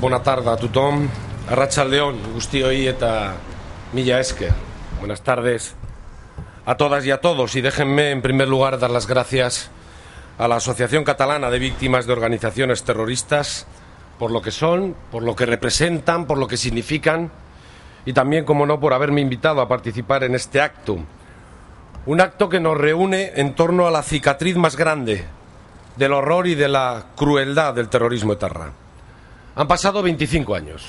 buena tarde a Gustío y eta Milla Esker. Buenas tardes a todas y a todos y déjenme en primer lugar dar las gracias a la Asociación Catalana de Víctimas de Organizaciones Terroristas por lo que son, por lo que representan, por lo que significan y también, como no, por haberme invitado a participar en este acto. Un acto que nos reúne en torno a la cicatriz más grande del horror y de la crueldad del terrorismo etarra. Han pasado 25 años,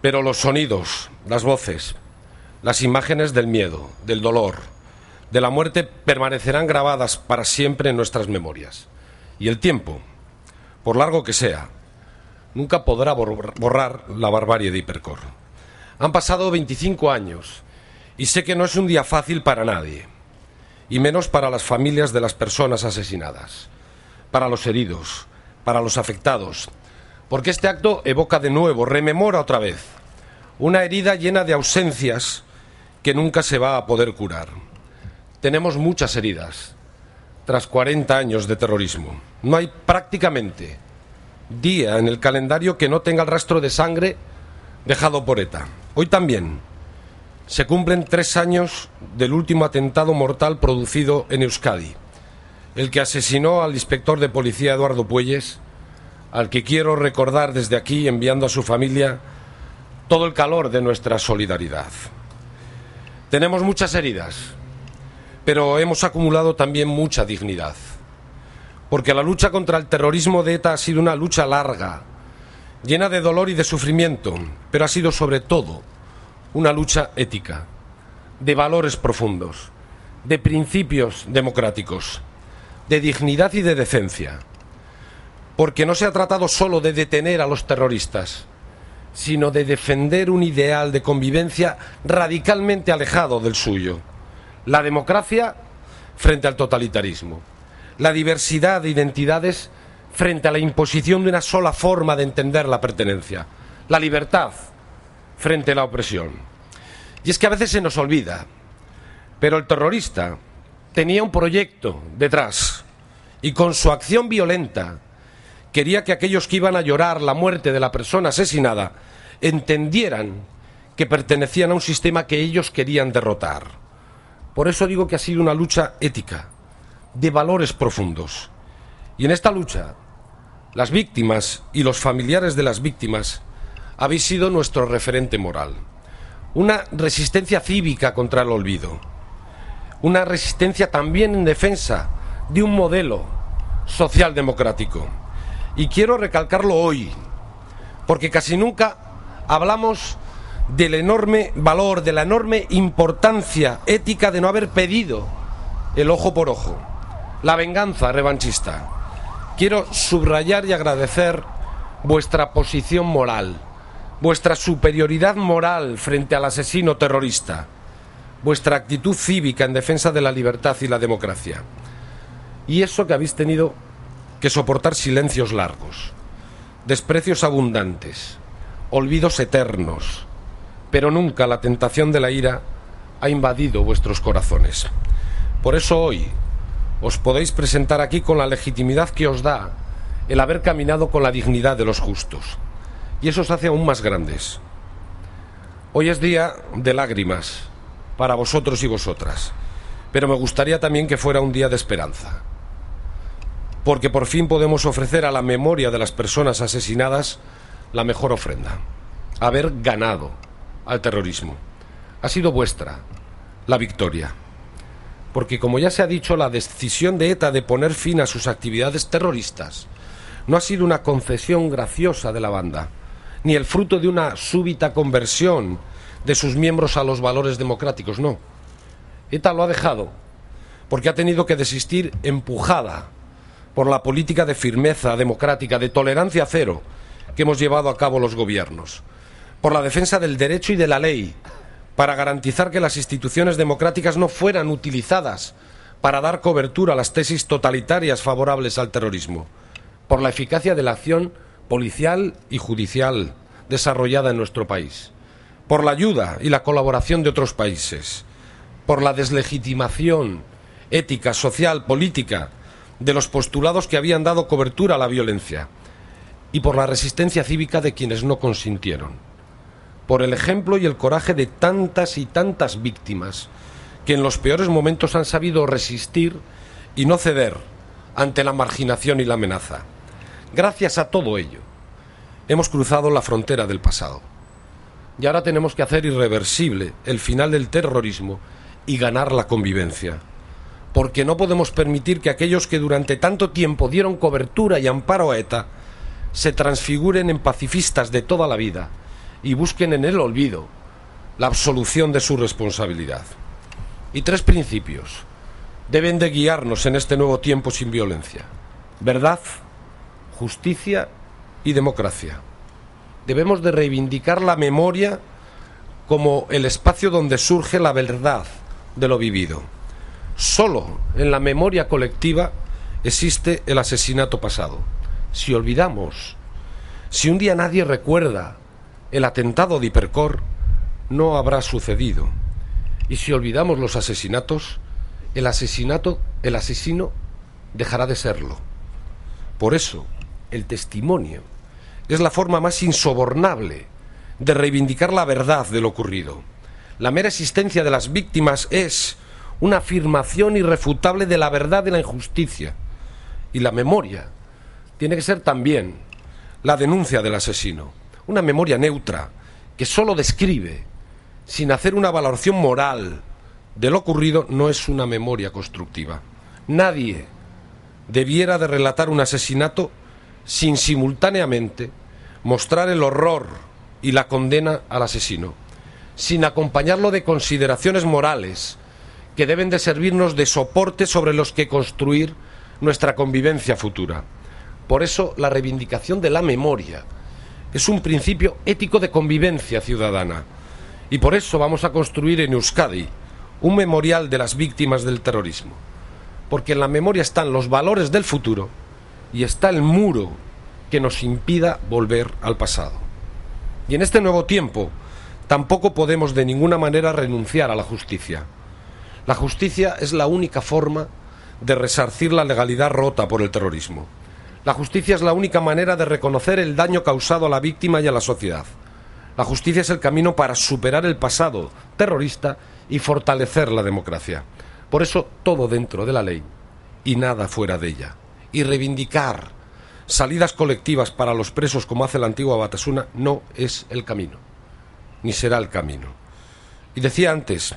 pero los sonidos, las voces, las imágenes del miedo, del dolor, de la muerte permanecerán grabadas para siempre en nuestras memorias. Y el tiempo, por largo que sea, nunca podrá borrar la barbarie de Hipercor. Han pasado 25 años y sé que no es un día fácil para nadie, y menos para las familias de las personas asesinadas, para los heridos, para los afectados, porque este acto evoca de nuevo, rememora otra vez, una herida llena de ausencias que nunca se va a poder curar. Tenemos muchas heridas tras 40 años de terrorismo. No hay prácticamente día en el calendario que no tenga el rastro de sangre dejado por ETA. Hoy también se cumplen tres años del último atentado mortal producido en Euskadi, el que asesinó al inspector de policía Eduardo Puelles, al que quiero recordar desde aquí enviando a su familia todo el calor de nuestra solidaridad. Tenemos muchas heridas, pero hemos acumulado también mucha dignidad. Porque la lucha contra el terrorismo de ETA ha sido una lucha larga, llena de dolor y de sufrimiento, pero ha sido sobre todo una lucha ética, de valores profundos, de principios democráticos, de dignidad y de decencia. Porque no se ha tratado solo de detener a los terroristas, sino de defender un ideal de convivencia radicalmente alejado del suyo. La democracia frente al totalitarismo. La diversidad de identidades frente a la imposición de una sola forma de entender la pertenencia. La libertad frente a la opresión. Y es que a veces se nos olvida, pero el terrorista tenía un proyecto detrás y con su acción violenta quería que aquellos que iban a llorar la muerte de la persona asesinada entendieran que pertenecían a un sistema que ellos querían derrotar. Por eso digo que ha sido una lucha ética, de valores profundos. Y en esta lucha, las víctimas y los familiares de las víctimas habéis sido nuestro referente moral. Una resistencia cívica contra el olvido. Una resistencia también en defensa de un modelo social democrático. Y quiero recalcarlo hoy, porque casi nunca hablamos del enorme valor, de la enorme importancia ética de no haber pedido el ojo por ojo, la venganza revanchista. Quiero subrayar y agradecer vuestra posición moral, vuestra superioridad moral frente al asesino terrorista, vuestra actitud cívica en defensa de la libertad y la democracia. Y eso que habéis tenido que soportar silencios largos, desprecios abundantes, olvidos eternos, pero nunca la tentación de la ira ha invadido vuestros corazones. Por eso hoy os podéis presentar aquí con la legitimidad que os da el haber caminado con la dignidad de los justos. Y eso os hace aún más grandes. Hoy es día de lágrimas para vosotros y vosotras, pero me gustaría también que fuera un día de esperanza porque por fin podemos ofrecer a la memoria de las personas asesinadas la mejor ofrenda, haber ganado al terrorismo. Ha sido vuestra la victoria. Porque, como ya se ha dicho, la decisión de ETA de poner fin a sus actividades terroristas no ha sido una concesión graciosa de la banda, ni el fruto de una súbita conversión de sus miembros a los valores democráticos, no. ETA lo ha dejado porque ha tenido que desistir empujada por la política de firmeza democrática, de tolerancia cero que hemos llevado a cabo los gobiernos, por la defensa del derecho y de la ley, para garantizar que las instituciones democráticas no fueran utilizadas para dar cobertura a las tesis totalitarias favorables al terrorismo, por la eficacia de la acción policial y judicial desarrollada en nuestro país, por la ayuda y la colaboración de otros países, por la deslegitimación ética, social, política de los postulados que habían dado cobertura a la violencia y por la resistencia cívica de quienes no consintieron, por el ejemplo y el coraje de tantas y tantas víctimas que en los peores momentos han sabido resistir y no ceder ante la marginación y la amenaza. Gracias a todo ello, hemos cruzado la frontera del pasado. Y ahora tenemos que hacer irreversible el final del terrorismo y ganar la convivencia. Porque no podemos permitir que aquellos que durante tanto tiempo dieron cobertura y amparo a ETA se transfiguren en pacifistas de toda la vida y busquen en el olvido la absolución de su responsabilidad. Y tres principios deben de guiarnos en este nuevo tiempo sin violencia. Verdad, justicia y democracia. Debemos de reivindicar la memoria como el espacio donde surge la verdad de lo vivido. Solo en la memoria colectiva existe el asesinato pasado. Si olvidamos, si un día nadie recuerda el atentado de Hipercor, no habrá sucedido. Y si olvidamos los asesinatos, el asesinato, el asesino dejará de serlo. Por eso, el testimonio es la forma más insobornable de reivindicar la verdad de lo ocurrido. La mera existencia de las víctimas es una afirmación irrefutable de la verdad de la injusticia. Y la memoria tiene que ser también la denuncia del asesino. Una memoria neutra que solo describe, sin hacer una valoración moral de lo ocurrido, no es una memoria constructiva. Nadie debiera de relatar un asesinato sin simultáneamente mostrar el horror y la condena al asesino, sin acompañarlo de consideraciones morales que deben de servirnos de soporte sobre los que construir nuestra convivencia futura. Por eso la reivindicación de la memoria es un principio ético de convivencia ciudadana. Y por eso vamos a construir en Euskadi un memorial de las víctimas del terrorismo. Porque en la memoria están los valores del futuro y está el muro que nos impida volver al pasado. Y en este nuevo tiempo tampoco podemos de ninguna manera renunciar a la justicia. La justicia es la única forma de resarcir la legalidad rota por el terrorismo. La justicia es la única manera de reconocer el daño causado a la víctima y a la sociedad. La justicia es el camino para superar el pasado terrorista y fortalecer la democracia. Por eso todo dentro de la ley y nada fuera de ella. Y reivindicar salidas colectivas para los presos como hace la antigua Batasuna no es el camino, ni será el camino. Y decía antes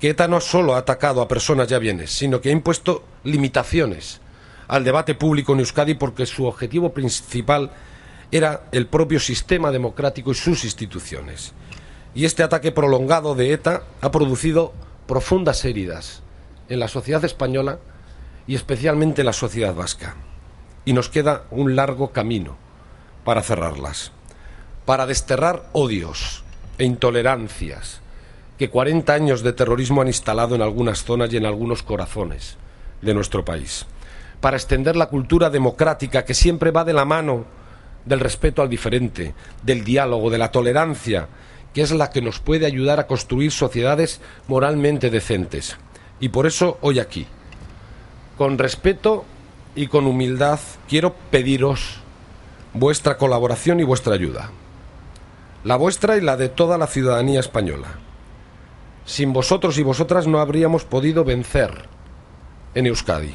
que ETA no solo ha atacado a personas y a bienes, sino que ha impuesto limitaciones al debate público en Euskadi porque su objetivo principal era el propio sistema democrático y sus instituciones. Y este ataque prolongado de ETA ha producido profundas heridas en la sociedad española y especialmente en la sociedad vasca y nos queda un largo camino para cerrarlas, para desterrar odios e intolerancias que 40 años de terrorismo han instalado en algunas zonas y en algunos corazones de nuestro país, para extender la cultura democrática que siempre va de la mano del respeto al diferente, del diálogo, de la tolerancia, que es la que nos puede ayudar a construir sociedades moralmente decentes. Y por eso hoy aquí, con respeto y con humildad quiero pediros vuestra colaboración y vuestra ayuda, la vuestra y la de toda la ciudadanía española. Sin vosotros y vosotras no habríamos podido vencer en Euskadi.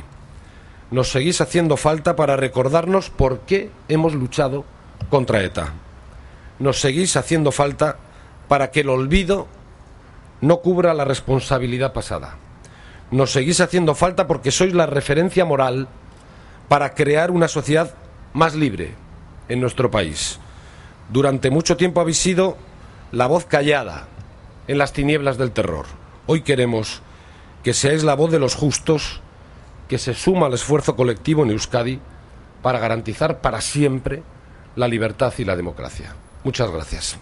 Nos seguís haciendo falta para recordarnos por qué hemos luchado contra ETA. Nos seguís haciendo falta para que el olvido no cubra la responsabilidad pasada. Nos seguís haciendo falta porque sois la referencia moral para crear una sociedad más libre en nuestro país. Durante mucho tiempo habéis sido la voz callada en las tinieblas del terror. Hoy queremos que seáis la voz de los justos que se suma al esfuerzo colectivo en Euskadi para garantizar para siempre la libertad y la democracia. Muchas gracias.